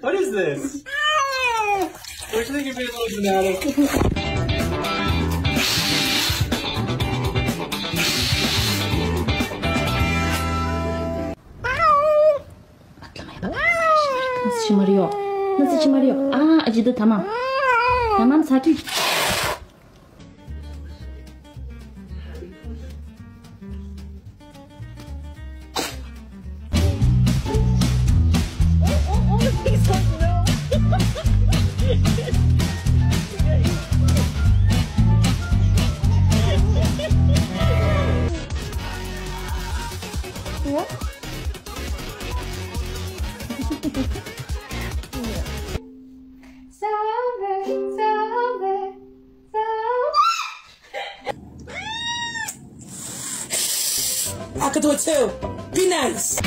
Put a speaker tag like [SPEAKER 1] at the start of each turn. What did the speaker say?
[SPEAKER 1] What is this? What do you think you're being a little dramatic?
[SPEAKER 2] Atlamaya bak. Nasıl şımarıyor. Nasıl şımarıyor. Aa acıdı tamam. Tamam sakin. Yeah.
[SPEAKER 3] I could do it too. Be nice.